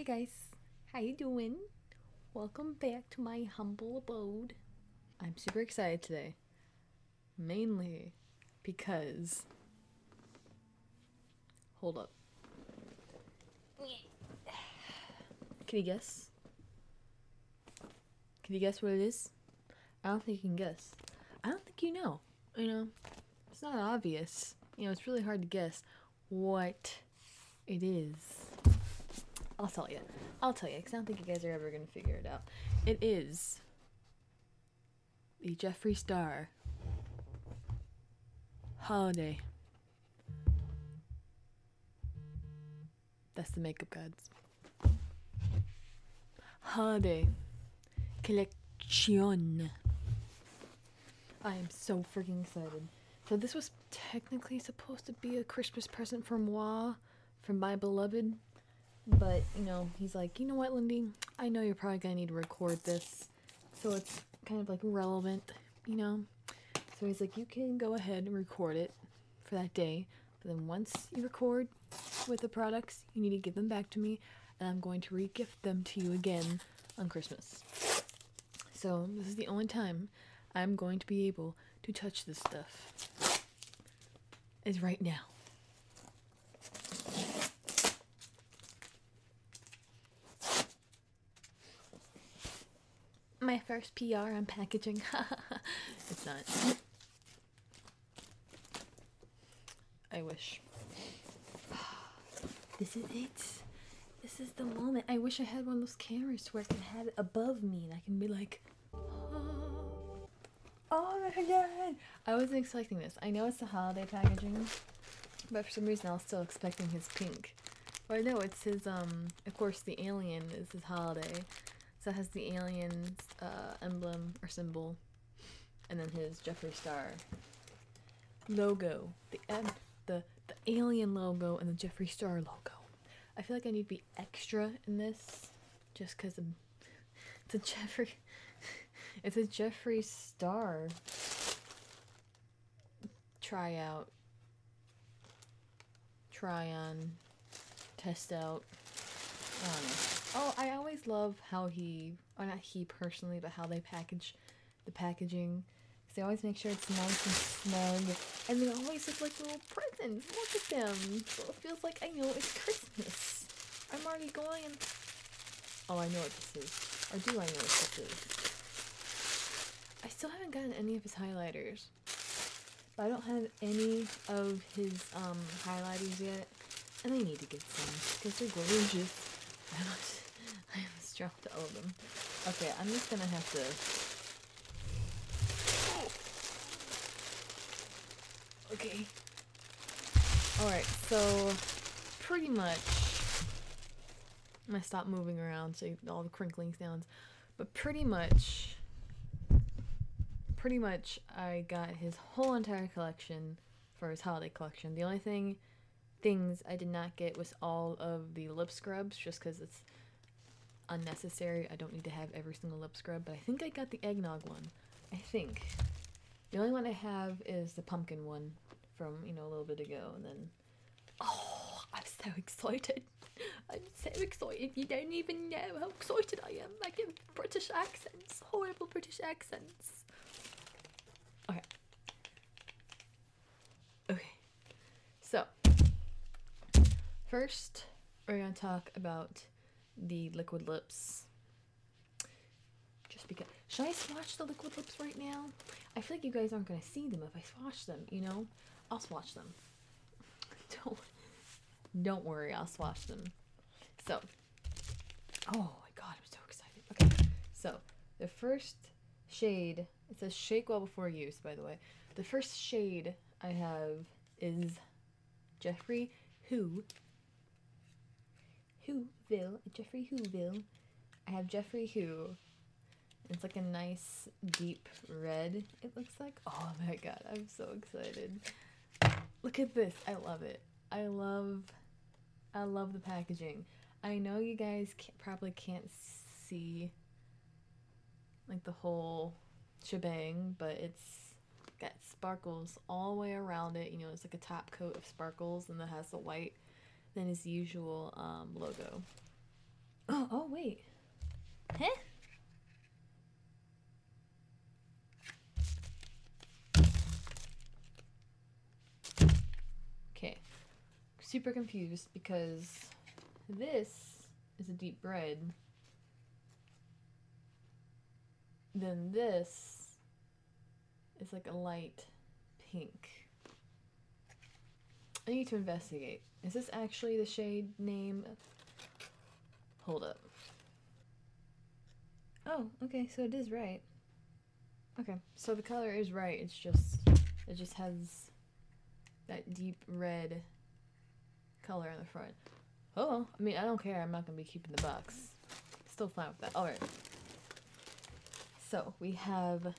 Hey guys, how you doing? Welcome back to my humble abode. I'm super excited today. Mainly because Hold up. Can you guess? Can you guess what it is? I don't think you can guess. I don't think you know. You know, it's not obvious. You know, it's really hard to guess what it is. I'll tell you. I'll tell you, because I don't think you guys are ever going to figure it out. It is the Jeffree Star Holiday. That's the makeup gods. Holiday Collection. I am so freaking excited. So this was technically supposed to be a Christmas present from moi, from my beloved. But, you know, he's like, you know what, Lyndee? I know you're probably gonna need to record this. So it's kind of like relevant, you know? So he's like, you can go ahead and record it for that day. But then once you record with the products, you need to give them back to me. And I'm going to re-gift them to you again on Christmas. So this is the only time I'm going to be able to touch this stuff. Is right now. My first PR on packaging. it's not. I wish. This is it. This is the moment. I wish I had one of those cameras where I can have it above me and I can be like, oh, my god. I wasn't expecting this. I know it's the holiday packaging, but for some reason I was still expecting his pink. Or no, it's his, um, of course the alien is his holiday. So it has the alien's uh, emblem or symbol, and then his Jeffree Star logo. The the the alien logo and the Jeffree Star logo. I feel like I need to be extra in this just because it's a Jeffree it's a Jeffree Star tryout try on test out I don't know. Oh, I always love how he, or not he personally, but how they package the packaging because they always make sure it's nice and snug. And they always look like little presents. Look at them. So it feels like I know it's Christmas. I'm already going and... Oh, I know what this is. Or do I know what this is? I still haven't gotten any of his highlighters. But I don't have any of his um, highlighters yet. And I need to get some because they're gorgeous. I almost, I almost dropped all of them. Okay, I'm just gonna have to Okay. Alright, so pretty much I'm gonna stop moving around so all the crinkling sounds. But pretty much pretty much I got his whole entire collection for his holiday collection. The only thing things I did not get was all of the lip scrubs just because it's unnecessary. I don't need to have every single lip scrub, but I think I got the eggnog one. I think. The only one I have is the pumpkin one from, you know, a little bit ago, and then. Oh, I'm so excited. I'm so excited. You don't even know how excited I am. I give British accents, horrible British accents. Okay. Okay. So, first, we're going to talk about the liquid lips just because. Should I swatch the liquid lips right now? I feel like you guys aren't gonna see them if I swatch them. You know, I'll swatch them. Don't don't worry, I'll swatch them. So, oh my god, I'm so excited. Okay, so the first shade. It says shake well before use, by the way. The first shade I have is Jeffree Who. Whoville. Jeffree Whoville. I have Jeffree Who it's like a nice deep red, it looks like. Oh my god, I'm so excited. Look at this. I love it. I love I love the packaging. I know you guys can't, probably can't see like the whole shebang, but it's got sparkles all the way around it. You know, it's like a top coat of sparkles and that has the white, then his usual um, logo. Oh, oh, wait. Huh? Okay. Super confused because this is a deep red. Then this is like a light pink. I need to investigate. Is this actually the shade name? Hold up. Oh, okay, so it is right. Okay, so the color is right. It's just it just has that deep red color in the front. Oh, I mean, I don't care. I'm not gonna be keeping the box. Still fine with that. All right. So we have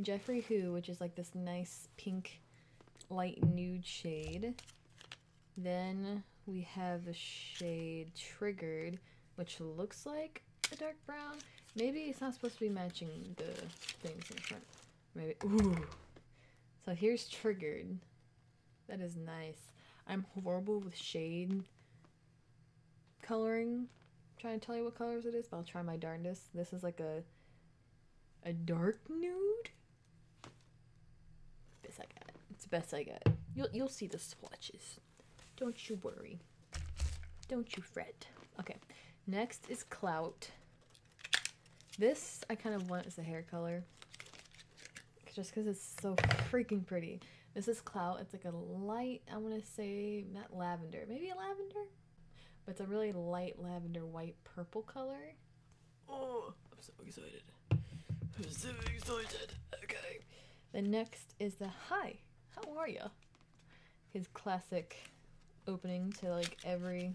Jeffree Who, which is like this nice pink, light nude shade. Then we have the shade Triggered, which looks like a dark brown. Maybe it's not supposed to be matching the things in front. Maybe. Ooh. So here's Triggered. That is nice. I'm horrible with shade coloring. I'm trying to tell you what colors it is, but I'll try my darndest. This is like a a dark nude. Best I got. It's the best I got. You'll you'll see the swatches. Don't you worry. Don't you fret. Okay. Next is Clout. This I kind of want as a hair color. Just because it's so freaking pretty. This is Clout. It's like a light, I want to say, not lavender. Maybe a lavender? But it's a really light lavender white purple color. Oh, I'm so excited. I'm so excited. Okay. The next is the Hi, how are ya? His classic opening to like every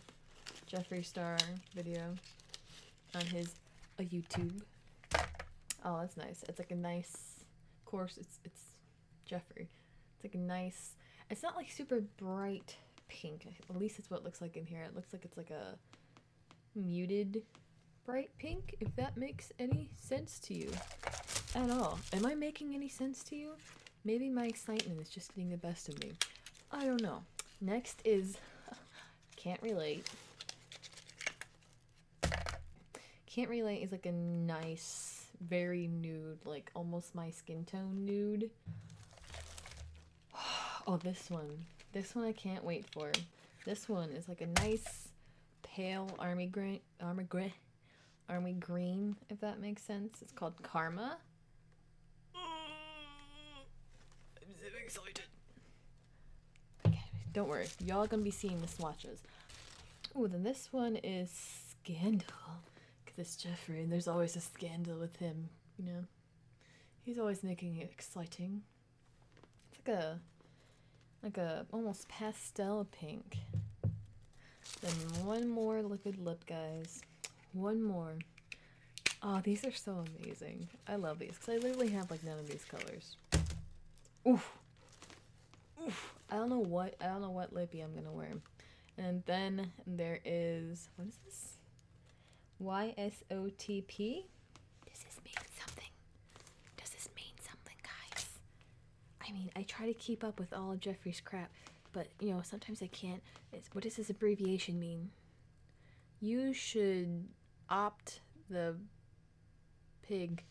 Jeffree Star video on his a YouTube. Oh, that's nice. It's like a nice course it's it's Jeffree. It's like a nice it's not like super bright pink. At least it's what it looks like in here. It looks like it's like a muted bright pink, if that makes any sense to you at all. Am I making any sense to you? Maybe my excitement is just getting the best of me. I don't know. Next is Can't Relate. Can't Relate is like a nice, very nude, like almost my skin tone nude. Oh, this one. This one I can't wait for. This one is like a nice pale army green, army green, army green, if that makes sense. It's called Karma. I'm so excited. Don't worry, y'all gonna be seeing the swatches. Oh, then this one is Scandal. Because it's Jeffree, and there's always a scandal with him, you know? He's always making it exciting. It's like a like a almost pastel pink. Then one more liquid lip, guys. One more. Oh, these are so amazing. I love these because I literally have like none of these colors. Oof. Oof. I don't know what I don't know what lippy I'm gonna wear. And then there is what is this? YSOTP. Does this mean something? Does this mean something, guys? I mean, I try to keep up with all of Jeffree's crap, but you know, sometimes I can't. It's, what does this abbreviation mean? You should opt the pig.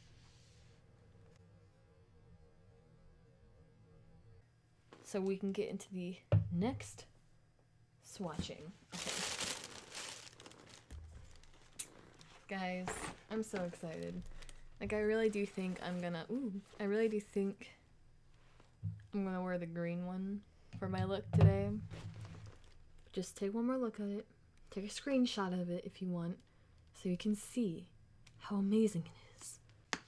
So we can get into the next swatching. Okay. Guys, I'm so excited. Like I really do think I'm gonna ooh, I really do think I'm gonna wear the green one for my look today. Just take one more look at it. Take a screenshot of it if you want, so you can see how amazing it is.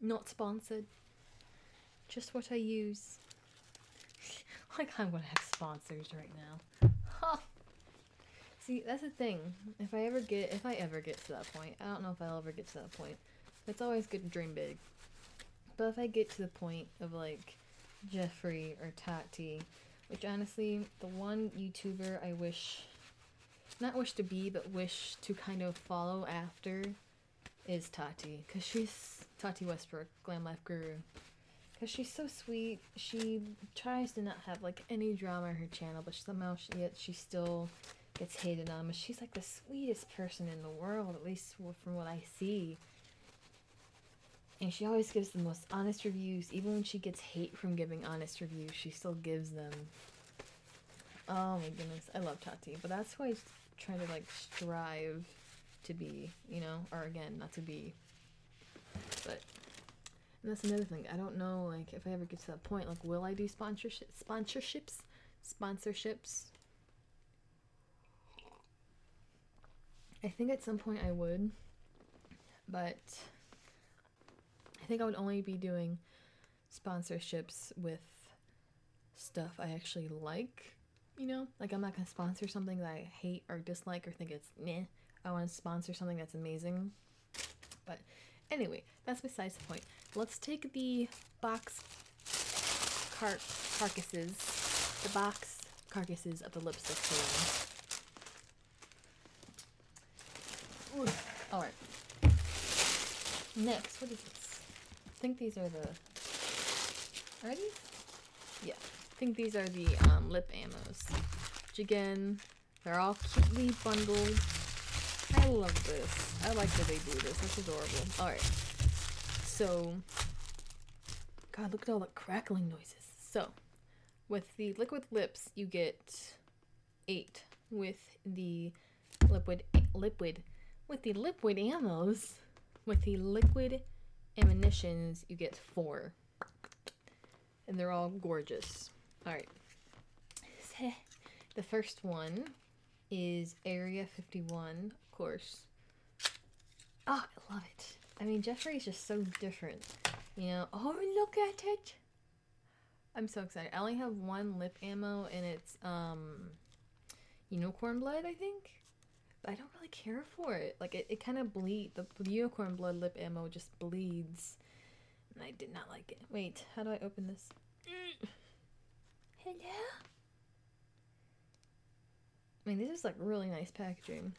Not sponsored. Just what I use. like I'm gonna have sponsors right now. See, that's the thing. If I ever get, if I ever get to that point, I don't know if I'll ever get to that point. It's always good to dream big. But if I get to the point of like Jeffree or Tati, which honestly, the one YouTuber I wish, not wish to be, but wish to kind of follow after is Tati. Because she's Tati Westbrook, Glam Life Guru. Because she's so sweet. She tries to not have like any drama on her channel, but somehow she, yet she still gets hated on, but she's like the sweetest person in the world, at least from what I see. And she always gives the most honest reviews. Even when she gets hate from giving honest reviews, she still gives them. Oh my goodness, I love Tati. But that's who I try to like strive to be, you know? Or again, not to be. But and that's another thing. I don't know like if I ever get to that point, like will I do sponsorship sponsorships? Sponsorships. I think at some point I would. But I think I would only be doing sponsorships with stuff I actually like. You know, like I'm not gonna sponsor something that I hate or dislike or think it's meh. I want to sponsor something that's amazing. But anyway, that's besides the point. Let's take the box car carcasses, the box carcasses of the lipstick All right. Next, what is this? I think these are the. Are these? Yeah, I think these are the um, lip ammos. Which again, they're all cutely bundled. I love this. I like that they do this. That's adorable. All right. So, God, look at all the crackling noises. So, with the liquid lips, you get eight. With the liquid liquid with the liquid ammos, with the liquid ammunitions, you get four. And they're all gorgeous. Alright. The first one is Area 51, of course. Oh, I love it. I mean, Jeffree is just so different. You know, oh, look at it. I'm so excited. I only have one lip ammo, and it's, um, unicorn blood, I think? But I don't really care for it. Like it, it kind of bleed. The, the unicorn blood lip ammo just bleeds, and I did not like it. Wait, how do I open this? Hello. I mean, this is like really nice packaging.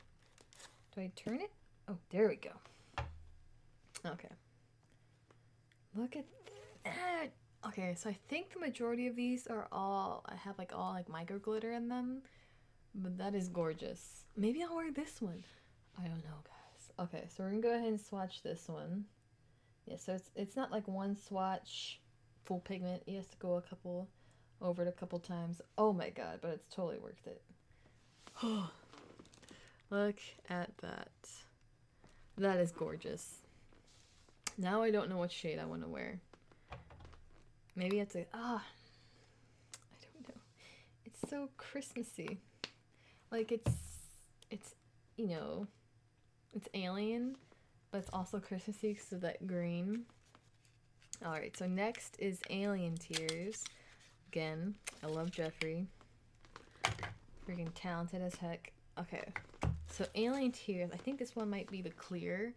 Do I turn it? Oh, there we go. Okay. Look at that. Okay, so I think the majority of these are all I have like all like micro glitter in them. But that is gorgeous. Maybe I'll wear this one. I don't know, guys. Okay, so we're gonna go ahead and swatch this one. Yeah, so it's it's not like one swatch full pigment. You have to go a couple over it a couple times. Oh my god, but it's totally worth it. Look at that. That is gorgeous. Now I don't know what shade I want to wear. Maybe it's a ah. I don't know. It's so Christmassy. Like it's it's you know it's alien, but it's also Christmassy because of that green. All right, so next is Alien Tears. Again, I love Jeffree. Freaking talented as heck. Okay, so Alien Tears. I think this one might be the clear,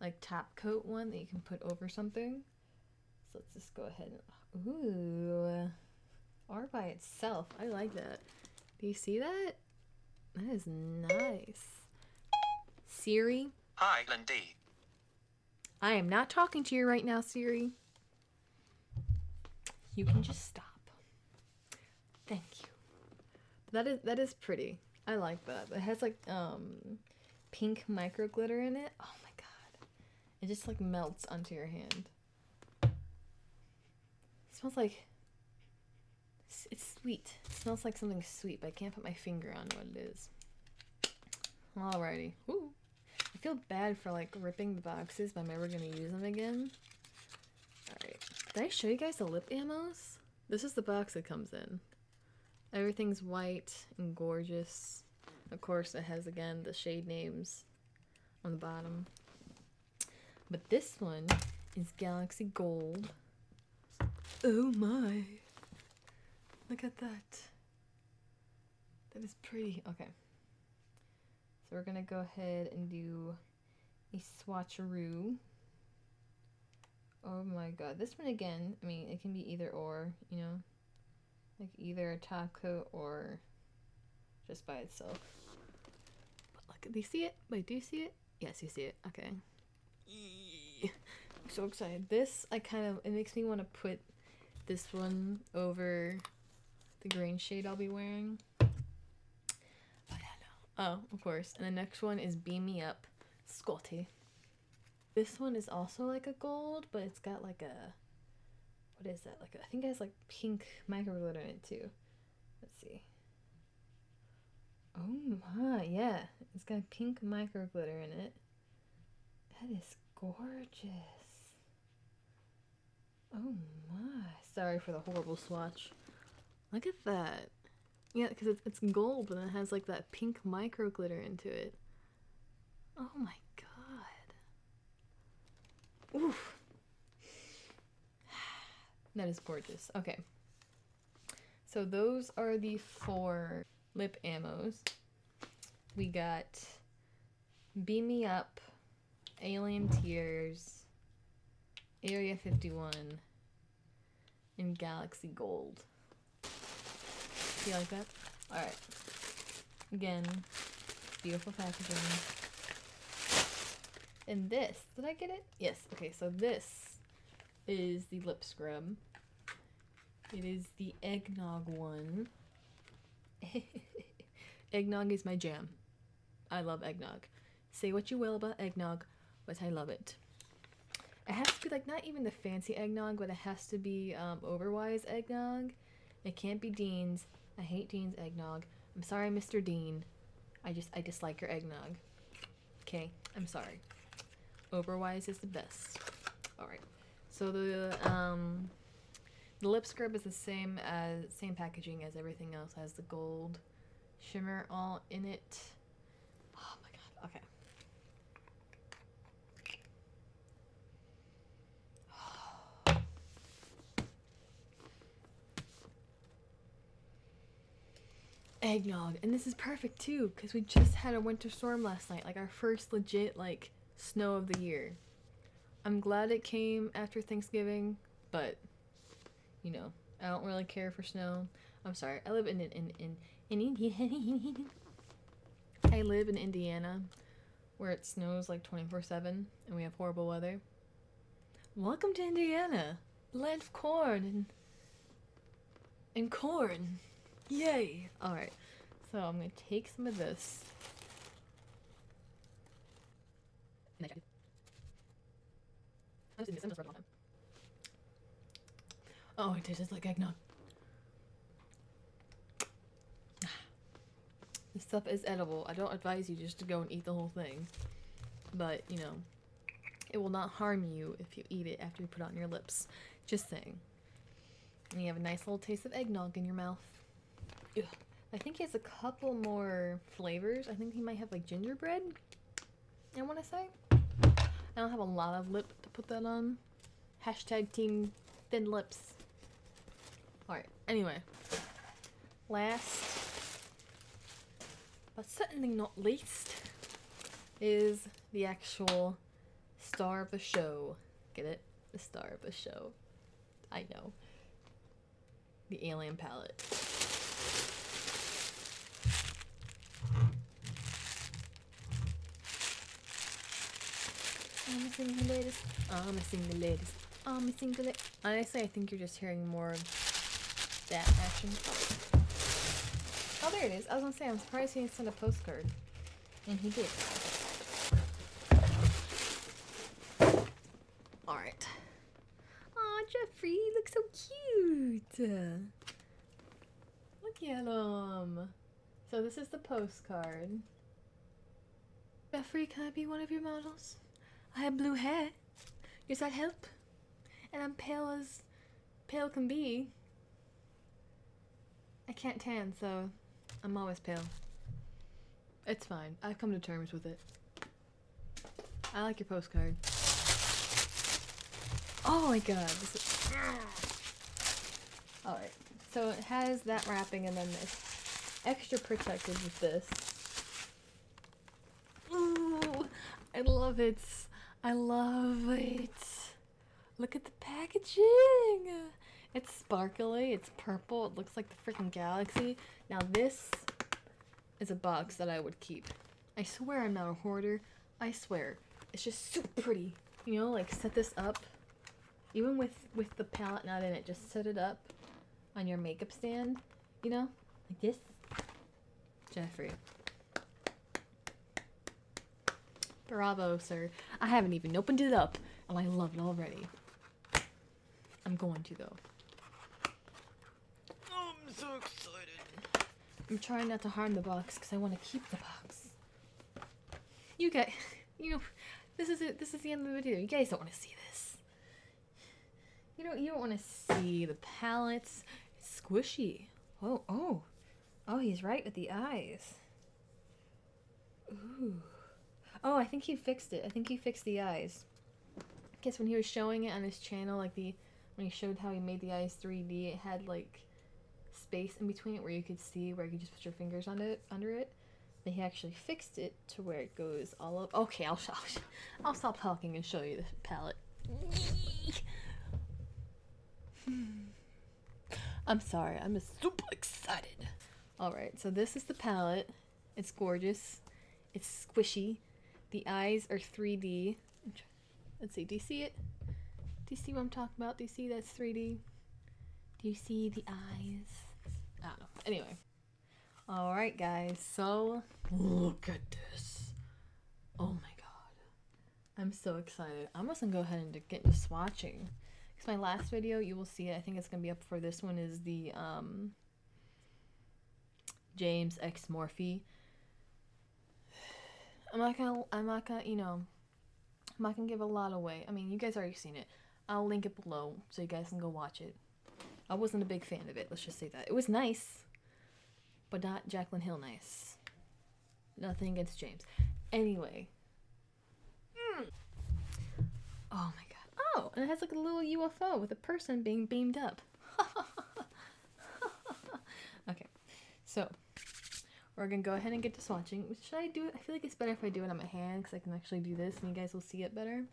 like top coat one that you can put over something. So let's just go ahead and ooh, or by itself. I like that. Do you see that? That is nice. Siri? Hi, Lyndee. I am not talking to you right now, Siri. You can just stop. Thank you. That is that is pretty. I like that. It has like um pink micro glitter in it. Oh my. It just like melts onto your hand. It smells like it's sweet. It smells like something sweet, but I can't put my finger on what it is. Alrighty. Woo. I feel bad for like ripping the boxes, but I'm never gonna use them again. Alright. Did I show you guys the lip ammos? This is the box it comes in. Everything's white and gorgeous. Of course, it has again the shade names on the bottom. But this one is Galaxy Gold. Oh my. Look at that. That is pretty. Okay. So we're gonna go ahead and do a swatcheroo. Oh my god. This one again, I mean, it can be either or, you know? Like either a top coat or just by itself. But look, do you see it? Wait, do you see it? Yes, you see it. Okay. I'm so excited. This, I kind of, it makes me want to put this one over the green shade I'll be wearing. Oh, know. Oh, of course. And the next one is Beam Me Up Scotty. This one is also like a gold, but it's got like a what is that? Like I think it has like pink micro glitter in it too. Let's see. Oh my, yeah. It's got pink micro glitter in it. That is gorgeous. Oh my. Sorry for the horrible swatch. Look at that. Yeah, because it's, gold, but it has like that pink micro glitter into it. Oh my god. Oof. That is gorgeous. Okay. So those are the four lip ammos. We got Beam Me Up, Alien Tears, Area 51, and Galaxy Gold. Do you like that? Alright. Again, beautiful packaging. And this, did I get it? Yes, okay, so this is the lip scrub. It is the eggnog one. eggnog is my jam. I love eggnog. Say what you will about eggnog, but I love it. It has to be like not even the fancy eggnog, but it has to be um, Oberweis eggnog. It can't be Dean's. I hate Dean's eggnog. I'm sorry, Mr. Dean. I just I dislike your eggnog. Okay, I'm sorry. Oberweis is the best. All right. So the um, the lip scrub is the same as same packaging as everything else. Has the gold shimmer all in it. Oh my god. Okay. Eggnog, and this is perfect too because we just had a winter storm last night, like our first legit like snow of the year. I'm glad it came after Thanksgiving, but you know, I don't really care for snow. I'm sorry. I live in in in in Indiana. I live in Indiana, where it snows like 24/7 and we have horrible weather. Welcome to Indiana, land of corn and and corn. Yay! All right. So I'm to take some of this. Oh, it tastes like eggnog. This stuff is edible. I don't advise you just to go and eat the whole thing. But, you know, it will not harm you if you eat it after you put it on your lips. Just saying. And you have a nice little taste of eggnog in your mouth. I think he has a couple more flavors. I think he might have like gingerbread, I want to say. I don't have a lot of lip to put that on. Hashtag team thin lips. Alright, anyway. Last, but certainly not least, is the actual star of the show. Get it? The star of the show. I know. The alien palette. I'm missing the latest. I'm missing the latest. I'm missing the latest. Honestly, I think you're just hearing more of that action. Oh, there it is. I was gonna say, I'm surprised he didn't send a postcard. And he did. Alright. Aw, Jeffree, you look so cute. Look at him. So this is the postcard. Jeffree, can I be one of your models? I have blue hair. Does that help? And I'm pale as pale can be. I can't tan, so I'm always pale. It's fine. I've come to terms with it. I like your postcard. Oh my god. Is... Alright. So it has that wrapping and then it's extra protected with this. Ooh, I love it. I love it. Look at the packaging. It's sparkly. It's purple. It looks like the freaking galaxy. Now this is a box that I would keep. I swear I'm not a hoarder. I swear. It's just so pretty. You know, like set this up. Even with, with the palette not in it, just set it up on your makeup stand. You know, like this. Jeffree. Bravo, sir. I haven't even opened it up, and I love it already. I'm going to, though. Oh, I'm so excited. I'm trying not to harm the box because I want to keep the box. You guys, you know, this is it. This is the end of the video. You guys don't want to see this. You don't. You don't want to see the palettes. It's squishy. Oh, oh, oh! He's right with the eyes. Ooh. Oh, I think he fixed it. I think he fixed the eyes. I guess when he was showing it on his channel, like the when he showed how he made the eyes 3D, it had like space in between it where you could see where you could just put your fingers on it under it. Then he actually fixed it to where it goes all up. Okay, I'll I'll, I'll stop talking and show you the palette. I'm sorry, I'm just super excited. Alright, so this is the palette. It's gorgeous. It's squishy. The eyes are 3D. Let's see, do you see it? Do you see what I'm talking about? Do you see that's 3D? Do you see the eyes? I don't know. Anyway. Alright, guys, so look at this. Oh my god. I'm so excited. I'm just gonna go ahead and get into swatching. Because my last video, you will see it. I think it's gonna be up for this one, is the um, James X Morphe. I'm not gonna, I'm not gonna, you know, I'm not gonna give a lot away. I mean, you guys already seen it. I'll link it below so you guys can go watch it. I wasn't a big fan of it, let's just say that. It was nice, but not Jaclyn Hill nice. Nothing against James. Anyway. Mm. Oh my god. Oh, and it has like a little UFO with a person being beamed up. okay, so we're gonna go ahead and get to swatching. Should I do it? I feel like it's better if I do it on my hand because I can actually do this and you guys will see it better.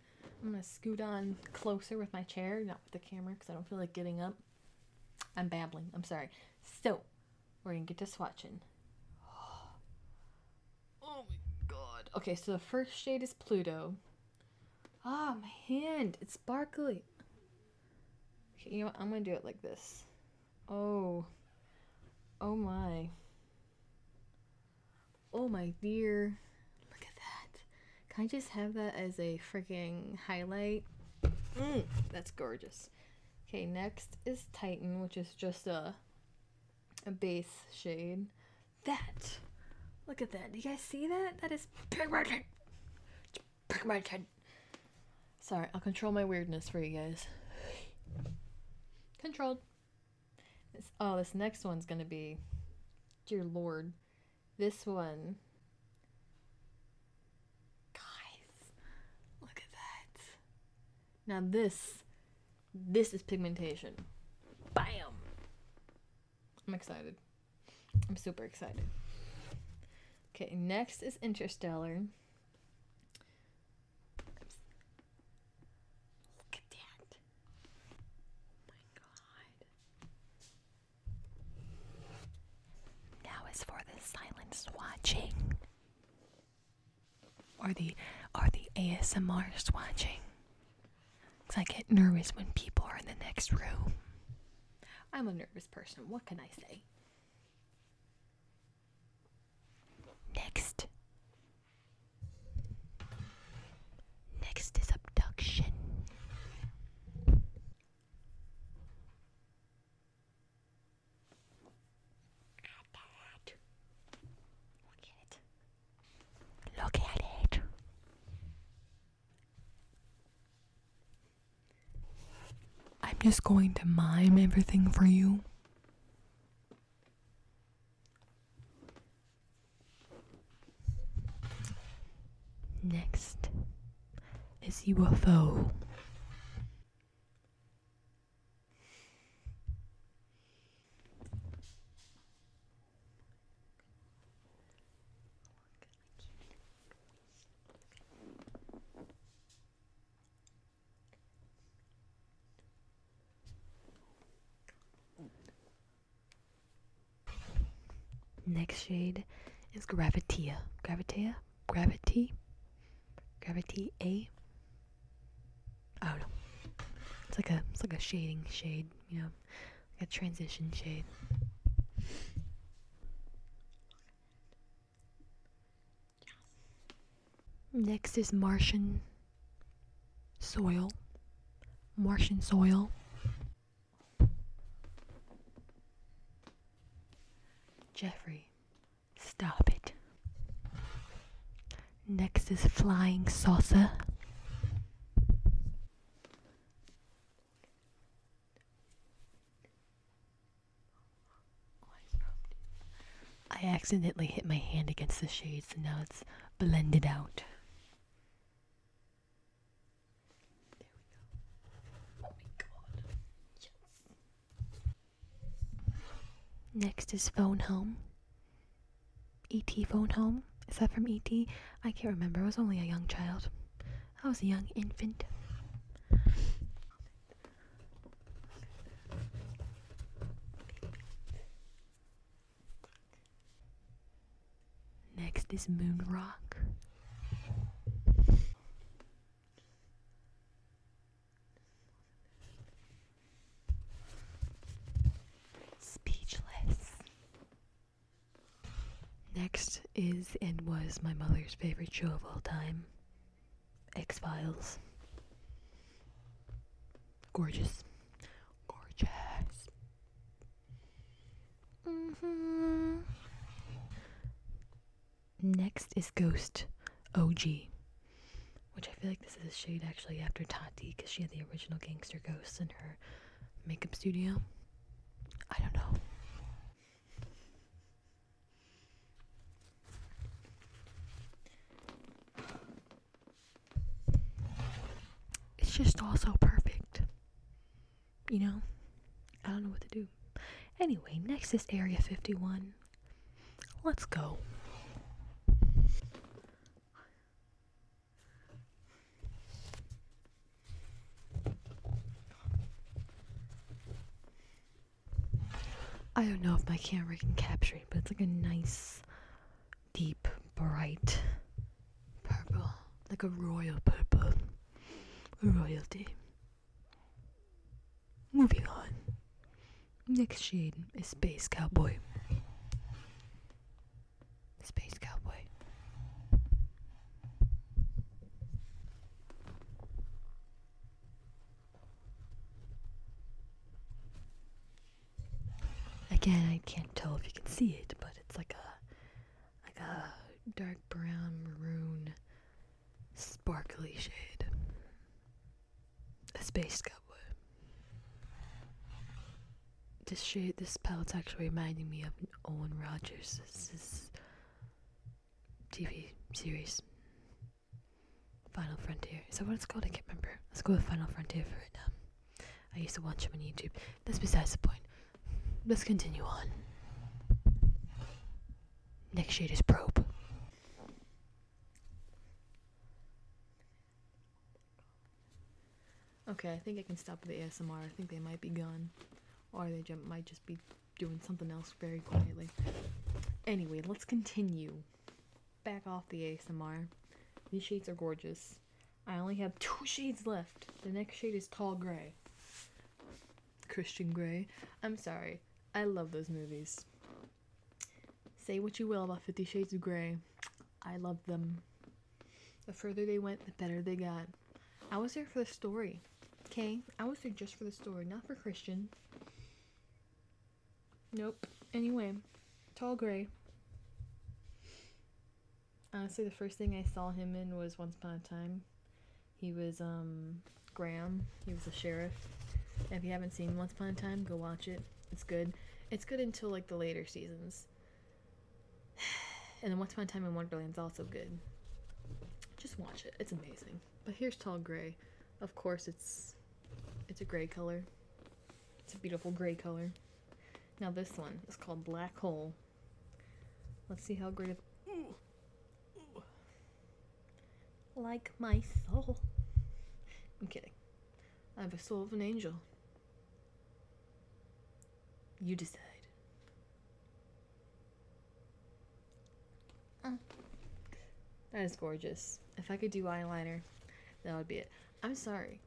I'm gonna scoot on closer with my chair, not with the camera because I don't feel like getting up. I'm babbling. I'm sorry. So, we're gonna get to swatching. Oh my god. Okay, so the first shade is Pluto. Ah, oh, my hand. It's sparkly. Okay, you know what? I'm gonna do it like this. Oh. Oh my. Oh my dear. Look at that. Can I just have that as a freaking highlight? Mm, that's gorgeous. Okay, next is Titan, which is just a a base shade. That. Look at that. Do you guys see that? That is pigmented. Pigmented. Sorry, I'll control my weirdness for you guys. Controlled. This, oh, this next one's gonna be, dear lord, this one. Guys, look at that. Now this, this is pigmentation. Bam. I'm excited. I'm super excited. Okay, next is Interstellar. Look at that. Oh my god. Now is for the silent swatching. Or the or the ASMR swatching. Cause I get nervous when people are in the next room. I'm a nervous person. What can I say? Next. Next is abduction. Look at it. Look at it. Just going to mime everything for you. Next is UFO. Next shade is Gravitia. Gravitia? Gravity? Gravity A? I don't know. It's like a it's like a shading shade, you know, like a transition shade. Next is Martian soil. Martian soil. Jeffree, stop it. Next is flying saucer. I accidentally hit my hand against the shades and now it's blended out. There we go. Oh my god. Yes. Next is Phone Home. E.T. Phone Home. Is that from E.T.? I can't remember. I was only a young child. I was a young infant. Next is Moon Rock. Speechless. Next is and was my mother's favorite show of all time X Files. Gorgeous. Gorgeous. hmm Next is Ghost OG, which I feel like this is a shade actually after Tati because she had the original Gangster Ghost in her makeup studio. I don't know. So perfect. You know? I don't know what to do. Anyway, next is Area 51. Let's go. I don't know if my camera can capture it, but it's like a nice, deep, bright purple. Like a royal purple. Royalty. Moving on. Next shade is Space Cowboy. Space Cowboy. Again, I can't tell if you can see it, but it's like a like a dark brown maroon sparkly shade. Space cowboy. This shade, this palette's actually reminding me of Owen Rogers' this TV series. Final Frontier. Is that what it's called? I can't remember. Let's go with Final Frontier for right now. I used to watch him on YouTube. That's besides the point. Let's continue on. Next shade is Probe. Okay, I think I can stop the ASMR. I think they might be gone. Or they ju- might just be doing something else very quietly. Anyway, let's continue. Back off the ASMR. These shades are gorgeous. I only have two shades left. The next shade is Tall Gray. Christian Grey. I'm sorry. I love those movies. Say what you will about Fifty Shades of Grey. I love them. The further they went, the better they got. I was there for the story. Okay? I was there just for the story, not for Christian. Nope. Anyway, Tall Gray. Honestly, the first thing I saw him in was Once Upon a Time. He was um Graham. He was the sheriff. If you haven't seen Once Upon a Time, go watch it. It's good. It's good until like the later seasons. And then Once Upon a Time in Wonderland's also good. Just watch it. It's amazing. But here's Tall Gray. Of course, it's it's a gray color. It's a beautiful gray color. Now this one is called Black Hole. Let's see how great of like my soul. I'm kidding. I have a soul of an angel. You decide. Uh, that is gorgeous. If I could do eyeliner, that would be it. I'm sorry.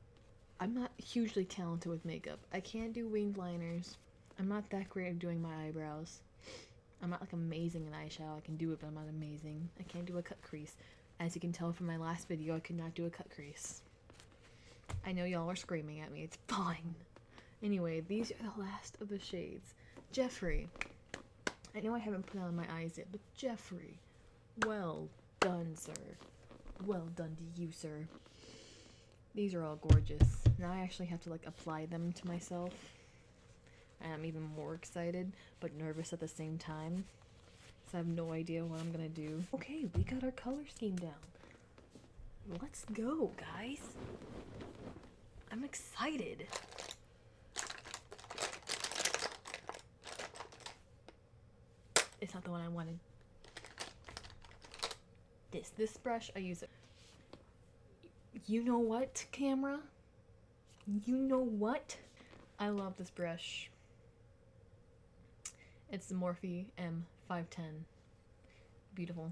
I'm not hugely talented with makeup. I can't do winged liners. I'm not that great at doing my eyebrows. I'm not like amazing in eyeshadow. I can do it, but I'm not amazing. I can't do a cut crease. As you can tell from my last video, I could not do a cut crease. I know y'all are screaming at me. It's fine. Anyway, these are the last of the shades. Jeffree. I know I haven't put on my eyes yet, but Jeffree. Well done, sir. Well done to you, sir. These are all gorgeous. Now I actually have to like apply them to myself. I am even more excited, but nervous at the same time. So I have no idea what I'm gonna do. Okay, we got our color scheme down. Let's go, guys. I'm excited. It's not the one I wanted. This this brush I use it. You know what, camera? You know what? I love this brush. It's the Morphe M510. Beautiful.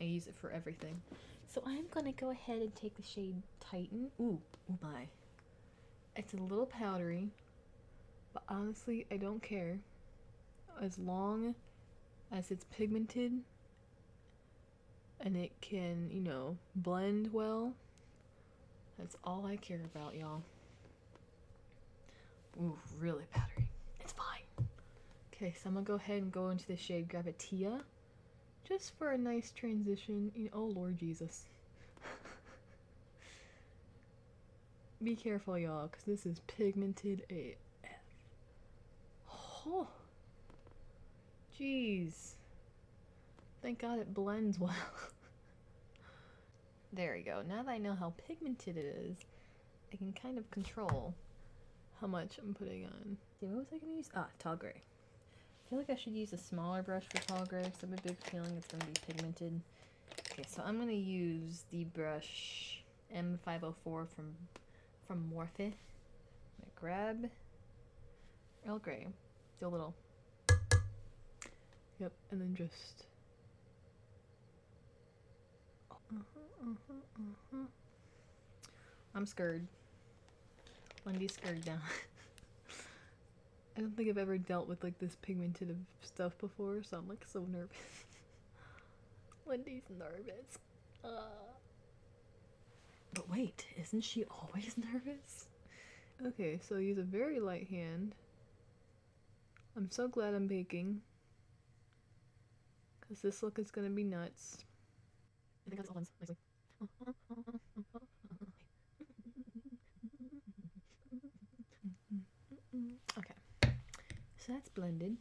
I use it for everything. So I'm gonna go ahead and take the shade Titan. Ooh, oh my. It's a little powdery, but honestly, I don't care. As long as it's pigmented and it can, you know, blend well, that's all I care about, y'all. Ooh, really powdery. It's fine. Okay, so I'm gonna go ahead and go into the shade Gravatia just for a nice transition. You know, oh, Lord Jesus. Be careful, y'all, because this is pigmented AF. Oh. Jeez. Thank God it blends well. there we go. Now that I know how pigmented it is, I can kind of control how much I'm putting on. See, what was I going to use? Ah, tall gray. I feel like I should use a smaller brush for tall gray because I have a big feeling it's going to be pigmented. Okay, so I'm going to use the brush M504 from from Morphe. I'm gonna grab Earl Grey, do a little. Yep, and then just. Uh -huh, uh -huh, uh -huh. I'm scared. Wendy's scared now. I don't think I've ever dealt with like this pigmented stuff before, so I'm like so nervous. Wendy's nervous. Uh. But wait, isn't she always nervous? Okay, so use a very light hand. I'm so glad I'm baking. Because this look is going to be nuts. I think that's all nicely. Okay, that's blended.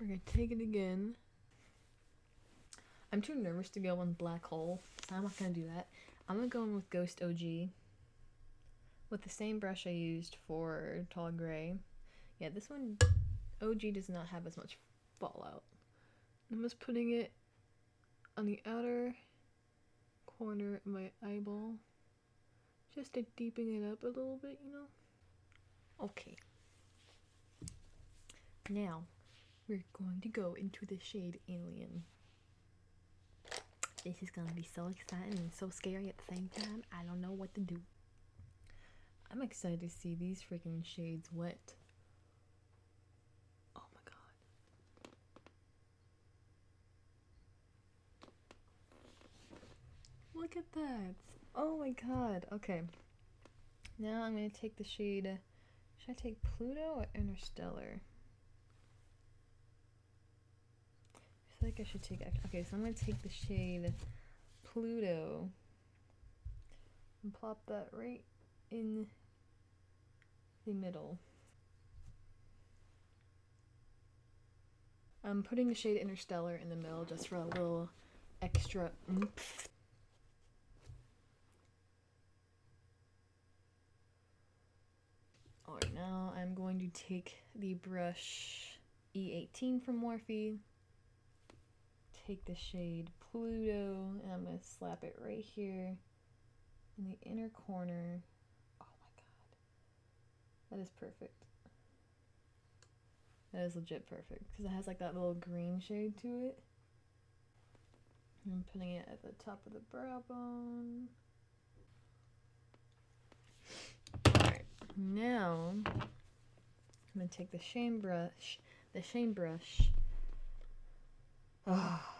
We're to take it again. I'm too nervous to go on black hole, so I'm not gonna do that. I'm gonna go in with Ghost OG with the same brush I used for Tall Gray. Yeah, this one, OG does not have as much fallout. I'm just putting it on the outer corner of my eyeball, just to deepen it up a little bit, you know? Okay. Now, we're going to go into the shade Alien. This is gonna be so exciting and so scary at the same time. I don't know what to do. I'm excited to see these freaking shades wet. Oh my god. Look at that. Oh my god. Okay. Now I'm going to take the shade. Should I take Pluto or Interstellar? Feel like I should take, okay, so I'm to take the shade Pluto and plop that right in the middle. I'm putting the shade Interstellar in the middle just for a little extra oomph. Alright, now I'm going to take the brush E18 from Morphe take the shade Pluto and I'm going to slap it right here in the inner corner. Oh my god. That is perfect. That is legit perfect because it has like that little green shade to it. I'm putting it at the top of the brow bone. Alright, now I'm going to take the shame brush, the shame brush, oh,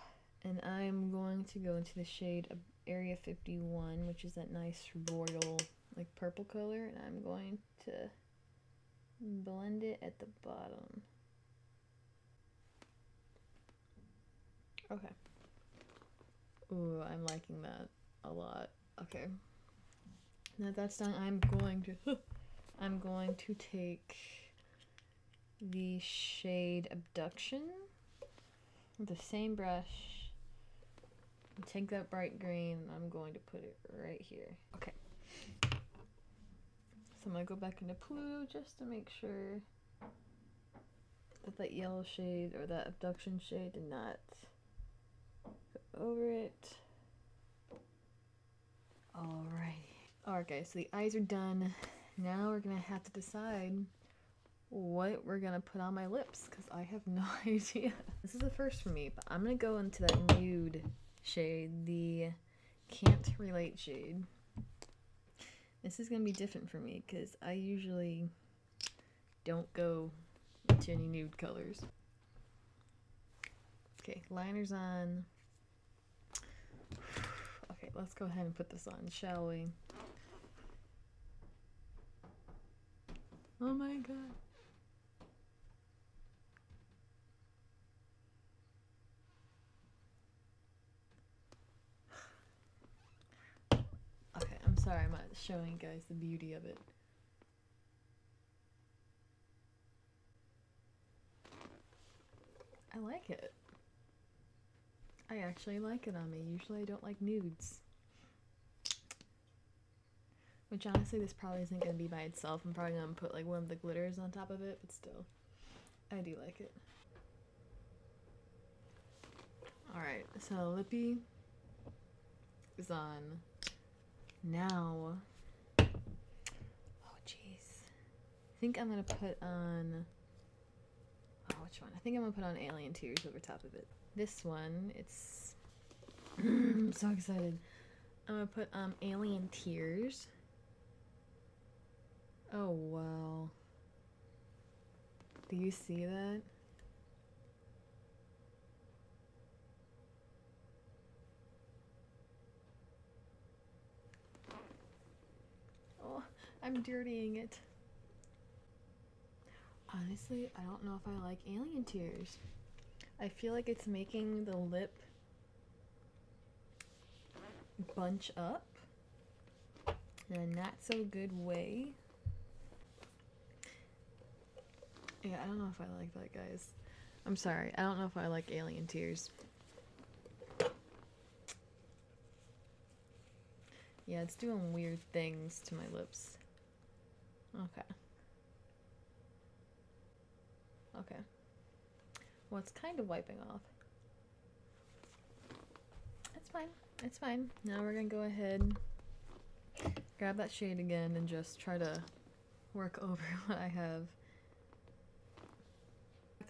And I'm going to go into the shade of Area 51, which is that nice royal, like purple color. And I'm going to blend it at the bottom. Okay. Ooh, I'm liking that a lot. Okay. Now that's done, I'm going to I'm going to take the shade Abduction the same brush. Take that bright green, I'm going to put it right here. Okay. So I'm gonna go back into Blue just to make sure that that yellow shade or that abduction shade did not go over it. Alright. Alright guys, so the eyes are done. Now we're gonna have to decide what we're gonna put on my lips because I have no idea. This is the first for me, but I'm gonna go into that nude shade, the can't relate shade. This is gonna be different for me because I usually don't go into any nude colors. Okay, liner's on. Okay, let's go ahead and put this on, shall we? Oh my god. Okay, I'm sorry I'm not showing you guys the beauty of it. I like it. I actually like it on me. Usually I don't like nudes. Which honestly, this probably isn't going to be by itself. I'm probably going to put like one of the glitters on top of it, but still, I do like it. Alright, so Lippy is on now. Oh, jeez. I think I'm to put on. Oh, which one? I think I'm to put on Alien Tears over top of it. This one, it's. I'm so excited. I'm to put um, Alien Tears. Oh, wow. Do you see that? Oh, I'm dirtying it. Honestly, I don't know if I like alien tears. I feel like it's making the lip bunch up in a not so good way. Yeah, I don't know if I like that, guys. I'm sorry. I don't know if I like alien tears. Yeah, it's doing weird things to my lips. Okay. Okay. Well, it's kind of wiping off. It's fine. It's fine. Now we're gonna go ahead, grab that shade again, and just try to work over what I have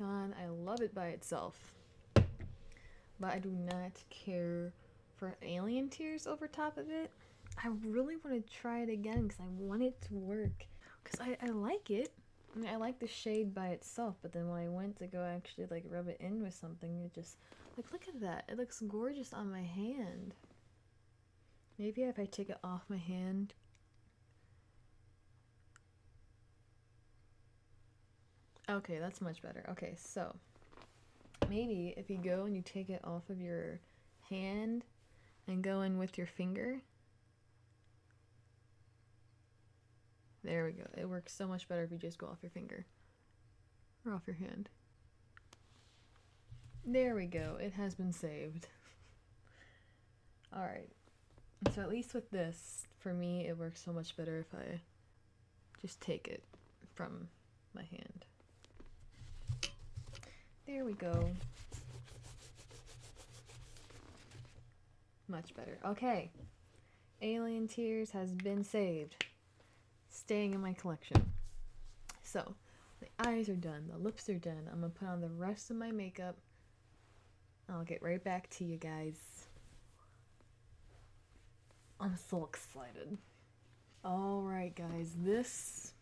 on. I love it by itself. But I do not care for alien tears over top of it. I really want to try it again because I want it to work. Because I, I like it. I mean, I like the shade by itself, but then when I went to go actually like rub it in with something, it just like look at that. It looks gorgeous on my hand. Maybe if I take it off my hand. Okay, that's much better. Okay, so maybe if you go and you take it off of your hand and go in with your finger There we go. It works so much better if you just go off your finger or off your hand. There we go. It has been saved. Alright. So at least with this, for me, it works so much better if I just take it from my hand. There we go. Much better. Okay. Alien Tears has been saved staying in my collection. So, the eyes are done, the lips are done. I'm gonna put on the rest of my makeup. I'll get right back to you guys. I'm so excited. Alright, guys, this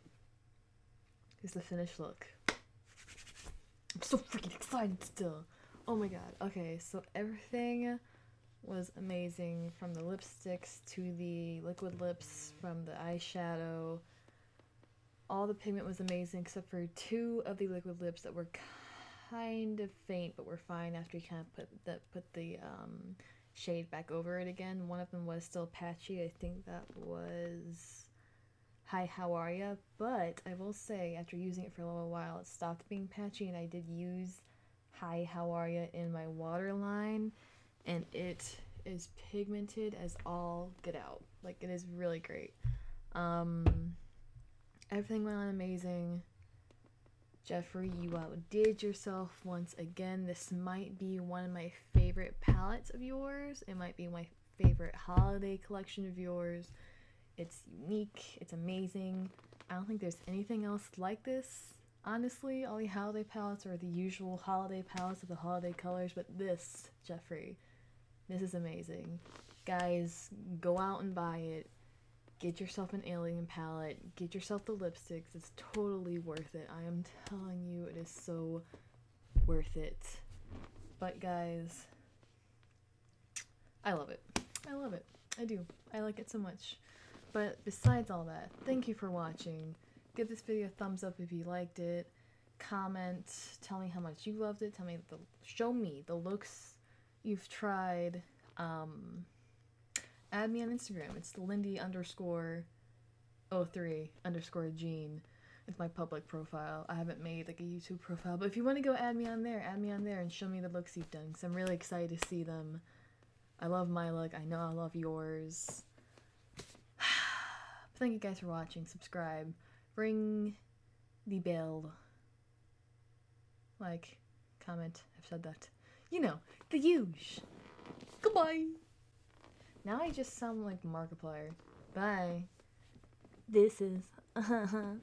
is the finished look. I'm so freaking excited still. Oh my god. Okay, so everything was amazing from the lipsticks to the liquid lips, from the eyeshadow. All the pigment was amazing except for two of the liquid lips that were kind of faint but were fine after you kind of put the put the um, shade back over it again. One of them was still patchy. I think that was Hi, how are ya? But I will say, after using it for a little while, it stopped being patchy, and I did use Hi, how are ya in my waterline, and it is pigmented as all get out. Like, it is really great. Um, everything went on amazing. Jeffree, you outdid yourself once again. This might be one of my favorite palettes of yours. It might be my favorite holiday collection of yours. It's unique, it's amazing. I don't think there's anything else like this. Honestly, all the holiday palettes are the usual holiday palettes of the holiday colors, but this, Jeffree, this is amazing. Guys, go out and buy it. Get yourself an alien palette. Get yourself the lipsticks. It's totally worth it. I am telling you, it is so worth it. But guys, I love it. I love it. I do. I like it so much. But besides all that, thank you for watching. Give this video a thumbs up if you liked it. Comment, tell me how much you loved it. Tell me the show me the looks you've tried. Um, add me on Instagram. It's Lyndee underscore 03 underscore Jean. It's my public profile. I haven't made like a YouTube profile, but if you want to go add me on there, add me on there and show me the looks you've done because I'm really excited to see them. I love my look. I know I love yours. Thank you guys for watching. Subscribe. Ring the bell. Like, comment. I've said that. You know, the huge. Goodbye. Now I just sound like Markiplier. Bye. This is. Uh-huh.